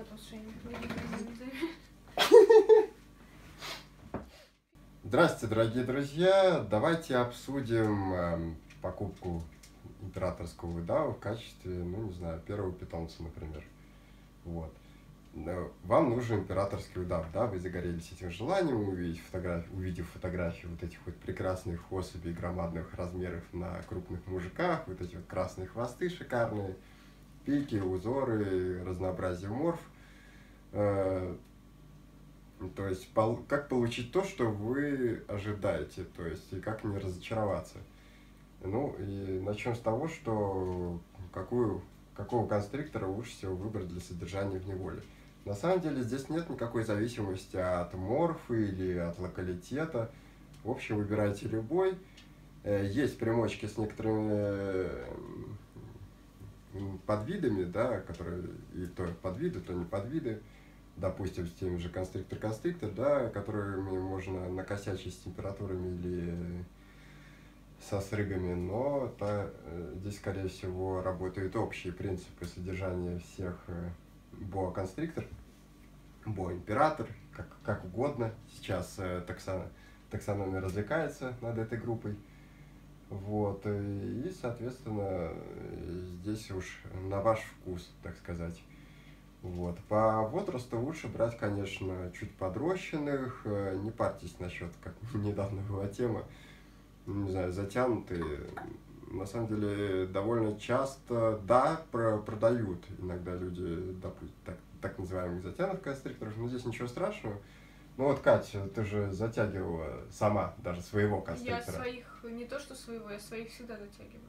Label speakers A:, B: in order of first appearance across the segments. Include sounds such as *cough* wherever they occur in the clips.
A: потом любимыми
B: Здравствуйте, дорогие друзья! Давайте обсудим эм, покупку императорского выдава в качестве, ну, не знаю, первого питомца, например. Вот. Вам нужен императорский удав, да? Вы загорелись этим желанием увидеть фотографию, увидев фотографии вот этих вот прекрасных особей громадных размеров на крупных мужиках, вот эти вот красные хвосты шикарные, пики, узоры, разнообразие морф. Э, то есть, пол- как получить то, что вы ожидаете, то есть, и как не разочароваться. Ну, и начнем с того, что какую, какого конструктора лучше всего выбрать для содержания в неволе. На самом деле здесь нет никакой зависимости от морфы или от локалитета. В общем, выбирайте любой. Э, Есть примочки с некоторыми подвидами, да, которые и то подвиды, то не подвиды. Допустим, с теми же конструктор-конструктор, да, которыми можно накосячить с температурами или со срыгами, но та, э, здесь, скорее всего, работают общие принципы содержания всех э, боа-конструктор, боа-император, как, как угодно. Сейчас э, такса, таксономия развлекается над этой группой. Вот, и, соответственно, здесь уж на ваш вкус, так сказать. Вот. По возрасту лучше брать, конечно, чуть подрощенных. э, Не парьтесь насчет, как *laughs* недавно была тема, ну, не знаю, затянутые. На самом деле, довольно часто, да, про- продают иногда люди, допустим, так, так называемых затянутых конструкторов, но здесь ничего страшного. Ну вот, Катя, ты же затягивала сама даже своего
A: Я
B: конструктора.
A: своих, не то что своего, я своих всегда затягиваю.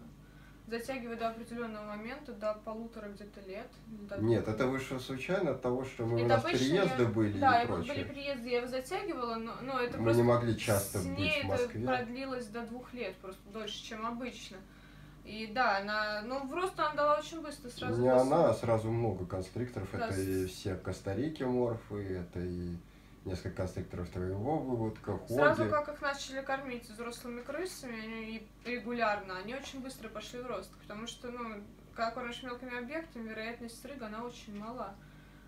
A: Затягиваю до определенного момента, до полутора где-то лет. до
B: Нет, это вышло случайно от того, что мы, у
A: Это
B: нас
A: обычно
B: переезды
A: я-
B: были
A: Да,
B: и прочее.
A: были приезды, я его затягивала, но, но это
B: Мы
A: просто
B: не могли часто
A: с
B: быть
A: ней
B: в Москве.
A: это продлилось до двух лет, просто дольше, чем обычно. И да, она, ну, в рост она дала очень быстро, сразу.
B: Не она, а сразу много констрикторов.
A: Да,
B: это и все Костарики морфы, это и несколько констрикторов твоего выводка, ходи.
A: Сразу как их начали кормить взрослыми крысами, они и регулярно, они очень быстро пошли в рост, потому что, ну, когда кормишь мелкими объектами, вероятность срыга, она очень мала.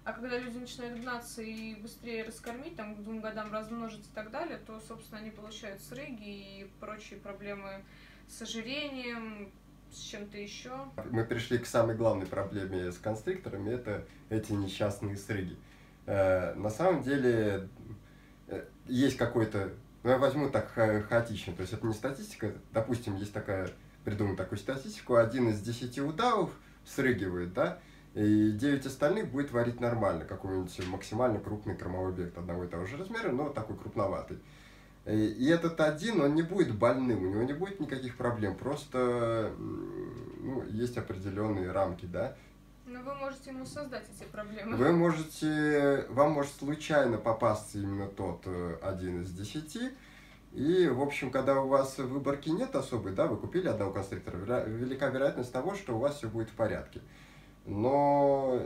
A: А когда люди начинают гнаться и быстрее раскормить, там, к двум годам размножиться и так далее, то, собственно, они получают срыги и прочие проблемы с ожирением, с чем-то еще.
B: Мы пришли к самой главной проблеме с констрикторами, это эти несчастные срыги. Э, на самом деле э, есть какой-то, ну я возьму так ха- хаотично, то есть это не статистика, допустим, есть такая, придумал такую статистику, один из десяти удавов срыгивает, да, и 9 остальных будет варить нормально, какой-нибудь максимально крупный кормовой объект одного и того же размера, но такой крупноватый. И и этот один, он не будет больным, у него не будет никаких проблем, просто ну, есть определенные рамки, да.
A: Но вы можете ему создать эти проблемы.
B: Вы можете, вам может случайно попасться именно тот э, один из десяти, и, в общем, когда у вас выборки нет особой, да, вы купили одного конструктора, велика вероятность того, что у вас все будет в порядке. Но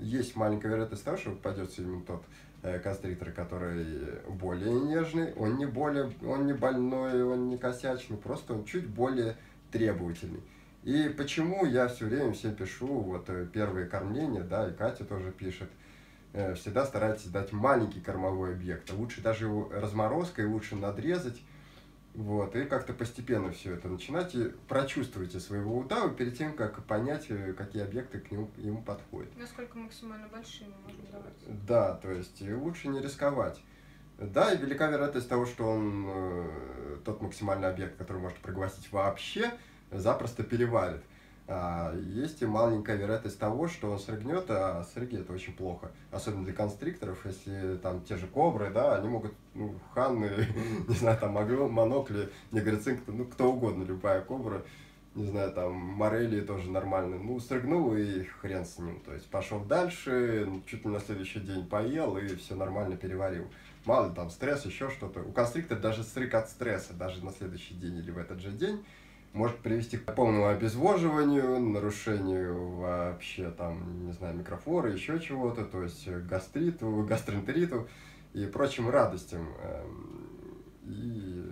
B: есть маленькая вероятность того, что попадется именно тот э, конструктор, который более нежный, он не более, он не больной, он не косячный, просто он чуть более требовательный. И почему я все время всем пишу, вот э, первые кормления, да, и Катя тоже пишет, э, всегда старайтесь дать маленький кормовой объект, а лучше даже его разморозкой, лучше надрезать, вот, и как-то постепенно все это начинайте, прочувствуйте своего удава перед тем, как понять, э, какие объекты к нему, ему подходят.
A: Насколько максимально большими можно давать.
B: Да, то есть и лучше не рисковать. Да, и велика вероятность того, что он э, тот максимальный объект, который может проглотить вообще, запросто переварит. А есть и маленькая вероятность того, что он срыгнет, а срыги это очень плохо. Особенно для констрикторов, если там те же кобры, да, они могут, ну, ханны, *laughs* не знаю, там монокли, негрицинк, ну, кто угодно, любая кобра, не знаю, там, морели тоже нормально. Ну, срыгнул и хрен с ним. То есть пошел дальше, чуть ли на следующий день поел и все нормально переварил. Мало ли там стресс, еще что-то. У конструктора даже срык от стресса, даже на следующий день или в этот же день, может привести к полному обезвоживанию, нарушению вообще там, не знаю, микрофлоры, еще чего-то, то есть гастриту, гастроэнтериту и прочим радостям. Эм, И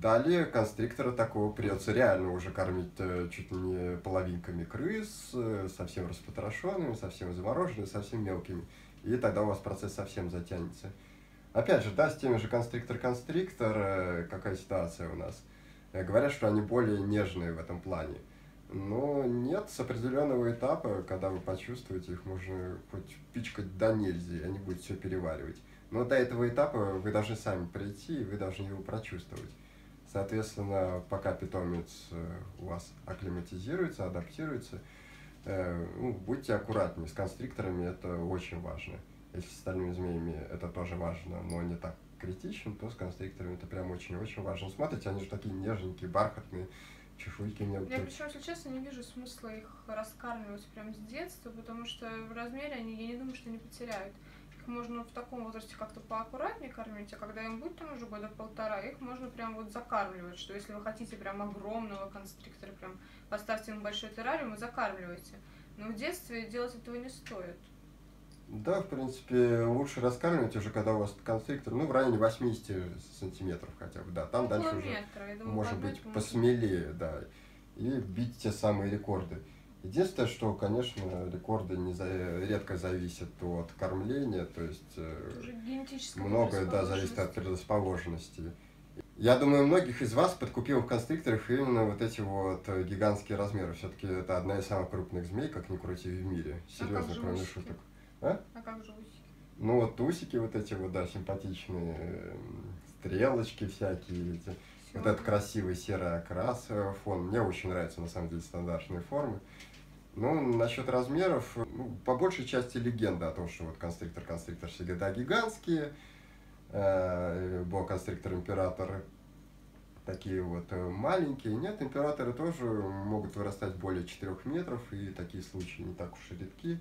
B: далее конструктора такого придется реально уже кормить э, чуть ли не половинками крыс, э, совсем распотрошенными, совсем замороженными, совсем мелкими. И тогда у вас процесс совсем затянется. Опять же, да, с теми же конструктор-конструктор, э, какая ситуация у нас? Говорят, что они более нежные в этом плане. Но нет, с определенного этапа, когда вы почувствуете, их можно хоть пичкать до нельзя, они будут все переваривать. Но до этого этапа вы должны сами прийти, и вы должны его прочувствовать. Соответственно, пока питомец э, у вас акклиматизируется, адаптируется, э, ну, будьте аккуратнее. С констрикторами это очень важно. Если с остальными змеями это тоже важно, но не так критично, то с констрикторами это прям очень-очень важно. Смотрите, они же такие нежненькие, бархатные, чешуйки мелкие.
A: Я причем, если честно, не вижу смысла их раскармливать прям с детства, потому что в размере они, я не думаю, что они потеряют можно в таком возрасте как-то поаккуратнее кормить, а когда им будет там уже года полтора, их можно прям вот закармливать, что если вы хотите прям огромного конструктора, прям поставьте ему большой террариум и закармливайте. Но в детстве делать этого не стоит.
B: Да, в принципе, лучше раскармливать уже, когда у вас конструктор, ну, в районе 80 сантиметров хотя бы, да. Там
A: Около
B: дальше уже,
A: думаю,
B: может быть, посмелее, да. И бить те самые рекорды. Единственное, что, конечно, рекорды не за... редко зависят от кормления, то есть э, многое да, зависит от предрасположенности. Я думаю, многих из вас подкупил в констрикторах именно вот эти вот э, гигантские размеры. Все-таки это одна из самых крупных змей, как ни крути, в мире. А Серьезно, а кроме шуток.
A: А? а как же усики?
B: Ну вот усики вот эти вот, да, симпатичные, стрелочки всякие, эти, вот этот красивый серый окрас э, фон. Мне очень нравятся, на самом деле, стандартные формы. Ну, насчет размеров, ну, по большей части легенда о том, что вот конструктор-конструктор всегда гигантские, э, конструктор-император такие вот э, маленькие. Нет, императоры тоже могут вырастать более 4 метров, и такие случаи не так уж и редки.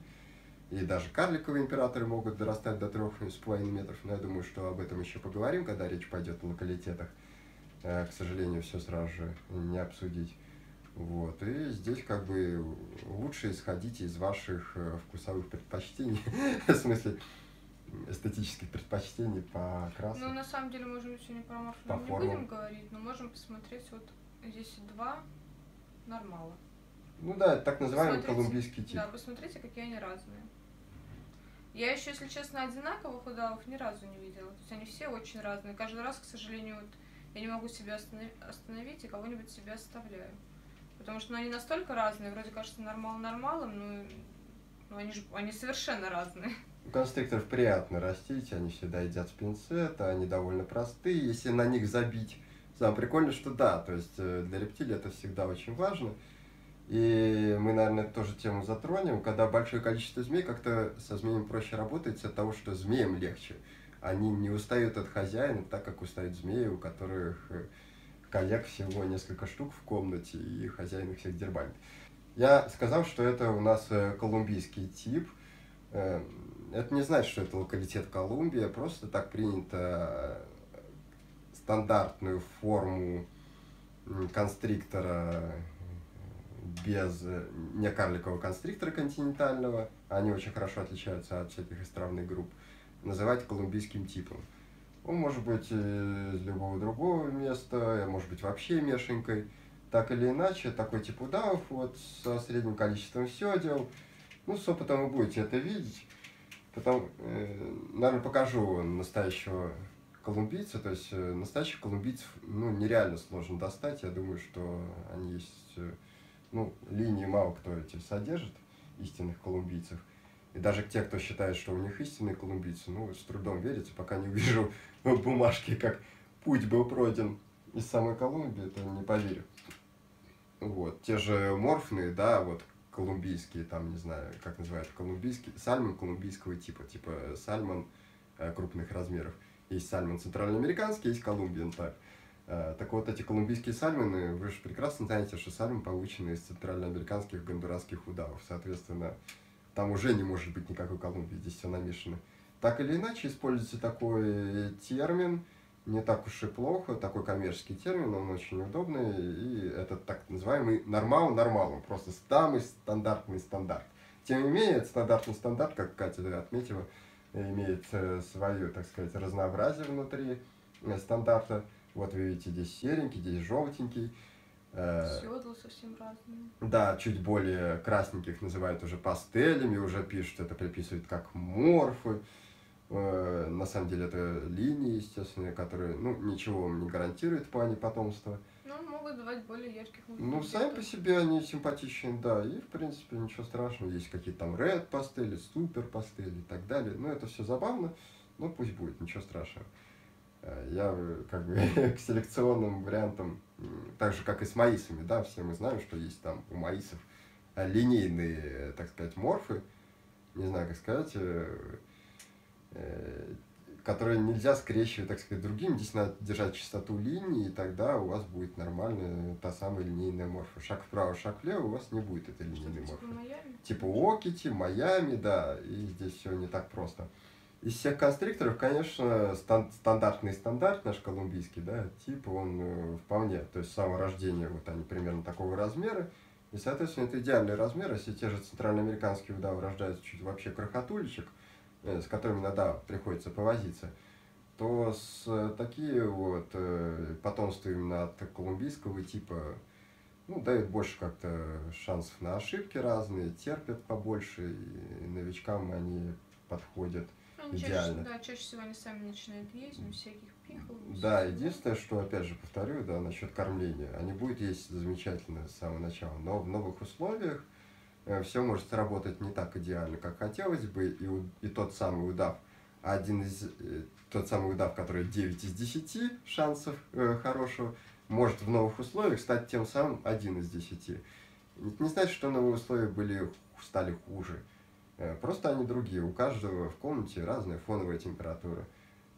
B: И даже карликовые императоры могут дорастать до 3,5 метров, но я думаю, что об этом еще поговорим, когда речь пойдет о локалитетах. Э, к сожалению, все сразу же не обсудить. Вот. И здесь как бы лучше исходить из ваших э, вкусовых предпочтений, *laughs* в смысле эстетических предпочтений по краске.
A: Ну, на самом деле, мы же сегодня про морфину не будем говорить, но можем посмотреть, вот здесь два нормала.
B: Ну да, так называемый посмотрите, колумбийский тип.
A: Да, посмотрите, какие они разные. Я еще, если честно, одинаковых удавов ни разу не видела. То есть они все очень разные. Каждый раз, к сожалению, вот я не могу себя остановить и кого-нибудь себе оставляю. Потому что ну, они настолько разные, вроде кажется нормал нормалом, но, но они же они совершенно разные.
B: У констрикторов приятно растить, они всегда едят с пинцета, они довольно простые, если на них забить. Самое прикольно, что да, то есть э, для рептилий это всегда очень важно. И мы, наверное, тоже тему затронем, когда большое количество змей, как-то со змеями проще работать от того, что змеям легче. Они не устают от хозяина, так как устают змеи, у которых э, коллег всего несколько штук в комнате, и хозяин их всех дербанит. Я сказал, что это у нас э, колумбийский тип. Э, это не значит, что это локалитет Колумбия, просто так принято стандартную форму констриктора без некарликового констриктора континентального, они очень хорошо отличаются от всяких островных групп, называть колумбийским типом. Он может быть из любого другого места, может быть вообще мешенькой. Так или иначе, такой тип удавов вот со средним количеством седел. Ну, с опытом вы будете это видеть. Потом, э, наверное, покажу настоящего колумбийца. То есть э, настоящих колумбийцев ну, нереально сложно достать. Я думаю, что они есть... Ну, линии мало кто эти содержит, истинных колумбийцев. И даже те, кто считает, что у них истинные колумбийцы, ну, с трудом верится, пока не увижу *laughs* бумажки, как путь был пройден из самой Колумбии, то не поверю. Вот. Те же морфные, да, вот колумбийские, там, не знаю, как называют, колумбийский, сальмон колумбийского типа, типа сальмон э, крупных размеров. Есть сальмон центральноамериканский, есть колумбиан, так. Так вот, эти колумбийские сальмоны, вы же прекрасно знаете, что сальмон получены из центральноамериканских гондурасских удавов. Соответственно, там уже не может быть никакой Колумбии, здесь все намешано. Так или иначе, используйте такой термин, не так уж и плохо, такой коммерческий термин, он очень удобный, и это так называемый нормал нормалом, просто самый стандартный стандарт. Тем не менее, стандартный стандарт, как Катя отметила, имеет э, свое, так сказать, разнообразие внутри э, стандарта. Вот вы видите, здесь серенький, здесь желтенький.
A: Э, Седла совсем разные.
B: Да, чуть более красненьких называют уже пастелями, уже пишут, это приписывают как морфы. Э, на самом деле это линии, естественно, которые, ну, ничего вам не гарантируют в плане потомства.
A: Ну, могут давать более ярких
B: Ну, сами по себе они симпатичные, да, и, в принципе, ничего страшного. Есть какие-то там red пастели, супер пастели и так далее. Ну, это все забавно, но пусть будет, ничего страшного. Э, я как бы *laughs* к селекционным вариантам, так же как и с маисами, да, все мы знаем, что есть там у маисов э, линейные, так сказать, морфы, не знаю, как сказать, э, которые нельзя скрещивать, так сказать, другим. Здесь надо держать частоту линии, и тогда у вас будет нормальная та самая линейная морфа. Шаг вправо, шаг влево, у вас не будет этой линейной
A: типа
B: морфы.
A: Типа
B: Окити, Майами, да, и здесь все не так просто. Из всех констрикторов, конечно, стан стандартный стандарт наш колумбийский, да, тип, он э, вполне, то есть с самого рождения вот они примерно такого размера, и, соответственно, это идеальный размер, если те же центральноамериканские удавы рождаются чуть вообще крохотулечек, э, с которыми иногда приходится повозиться, то с э, такие вот э, потомства именно от колумбийского типа, ну, дают больше как-то шансов на ошибки разные, терпят побольше, и новичкам они подходят идеально.
A: Чаще, да, чаще всего они сами начинают есть, без всяких пихов.
B: Да, единственное, что, опять же, повторю, да, насчет кормления. Они будут есть замечательно с самого начала, но в новых условиях э, все может работать не так идеально, как хотелось бы, и, и тот самый удав, один из, э, тот самый удав, который 9 из 10 шансов э, хорошего, может в новых условиях стать тем самым один из 10. Это не значит, что новые условия были, стали хуже. Э, просто они другие. У каждого в комнате разная фоновая температура,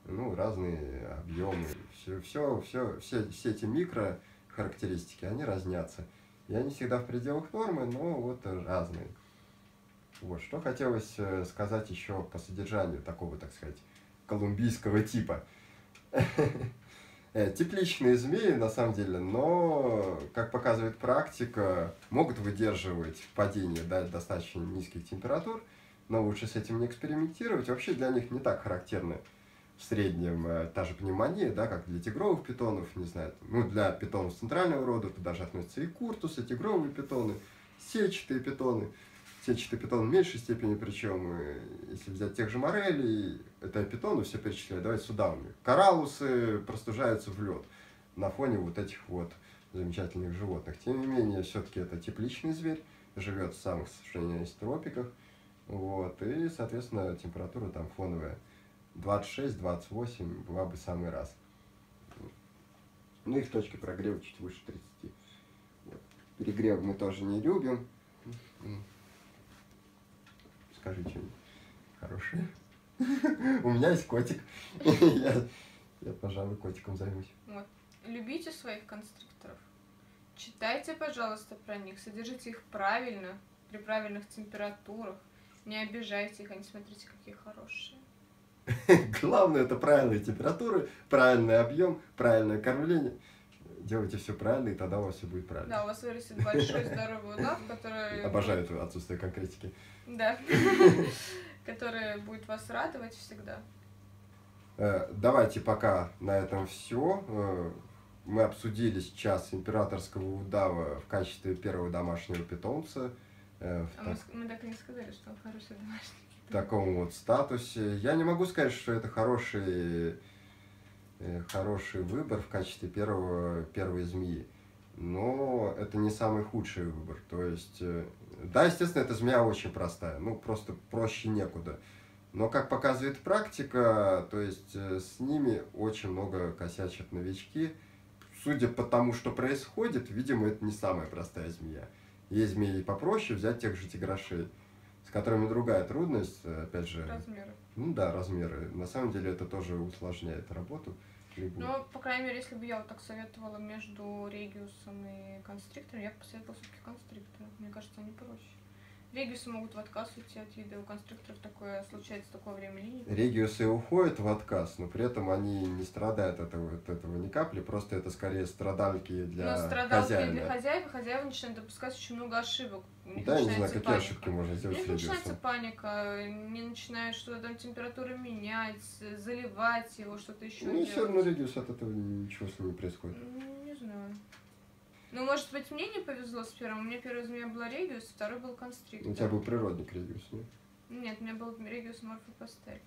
B: ну, разные объемы. Все, все, все, все, все эти микро характеристики, они разнятся. И они всегда в пределах нормы, но вот разные. Вот, что хотелось э, сказать еще по содержанию такого, так сказать, колумбийского типа. *laughs* Э, тепличные змеи, на самом деле, но, как показывает практика, могут выдерживать падение до достаточно низких температур, но лучше с этим не экспериментировать. Вообще для них не так характерны в среднем э, та же пневмония, да, как для тигровых питонов, не знаю, ну, для питонов центрального рода, туда же относятся и куртусы, тигровые питоны, сетчатые питоны – сетчатый питон в меньшей степени, причем, э, если взять тех же морелей, это питоны все перечисляют, давайте с удавами. Кораллусы простужаются в лед на фоне вот этих вот замечательных животных. Тем не менее, все-таки это тепличный зверь, живет в самых, совершенно тропиках, вот, и, соответственно, температура там фоновая 26-28 была бы самый раз. Ну и в точке прогрева чуть выше 30. Вот. Перегрев мы тоже не любим. Скажи что-нибудь хорошее. *laughs* У меня есть котик. Я, пожалуй, котиком займусь.
A: Любите своих конструкторов. Читайте, пожалуйста, про них. Содержите их правильно, при правильных температурах. Не обижайте их, а не смотрите, какие хорошие. *laughs*
B: Главное, это правильные температуры, правильный объем, правильное кормление делайте все правильно, и тогда у вас все будет правильно.
A: Да, у вас вырастет большой здоровый удав, который... *laughs*
B: Обожаю это отсутствие конкретики.
A: Да, *laughs* который будет вас радовать всегда.
B: Э, давайте пока на этом все. Э, мы обсудили сейчас императорского удава в качестве первого домашнего питомца.
A: Э, а так... мы, мы так и не сказали, что он хороший домашний.
B: В таком вот статусе. Я не могу сказать, что это хороший хороший выбор в качестве первого, первой змеи. Но это не самый худший выбор. То есть, э, да, естественно, эта змея очень простая. Ну, просто проще некуда. Но, как показывает практика, то есть э, с ними очень много косячат новички. Судя по тому, что происходит, видимо, это не самая простая змея. Есть змеи попроще, взять тех же тиграшей, с которыми другая трудность, опять же...
A: Размеры.
B: Ну да, размеры. На самом деле это тоже усложняет работу.
A: Ну, по крайней мере, если бы я вот так советовала между региусом и констриктором, я бы посоветовала все-таки констриктора. Мне кажется, они проще. Региусы могут в отказ уйти от еды. У конструкторов такое случается такое время линии.
B: Региусы уходят в отказ, но при этом они не страдают от этого, от этого ни капли, просто это скорее страдальки для
A: Но страдалки
B: хозяина.
A: для хозяев, и хозяева начинают допускать очень много ошибок. У них
B: Да, я не знаю, какие
A: паника.
B: ошибки можно
A: У
B: сделать с
A: них начинается паника, не начинают что-то там температуру менять, заливать его, что-то еще
B: Ну и все равно региус от этого ничего с ним не происходит.
A: Не знаю. Ну, может быть, мне не повезло с первым. У меня первый змея была Региус, второй был Констриктор.
B: У тебя был природник региус, нет?
A: Нет, у меня был Региус Морфопастель.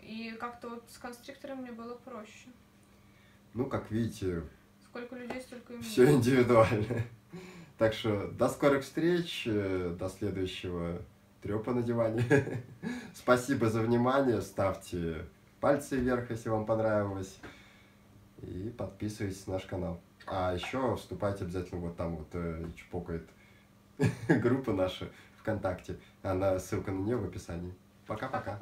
A: И как-то вот с Констриктором мне было проще.
B: Ну, как видите,
A: Сколько людей, столько и
B: все индивидуально. *laughs* Так что до скорых встреч, э, до следующего трепа на диване. *laughs* Спасибо за внимание, ставьте пальцы вверх, если вам понравилось, и подписывайтесь на наш канал. А еще вступайте обязательно вот там вот э, чпокает *laughs* группа наша ВКонтакте. Она, ссылка на нее в описании.
A: Пока-пока.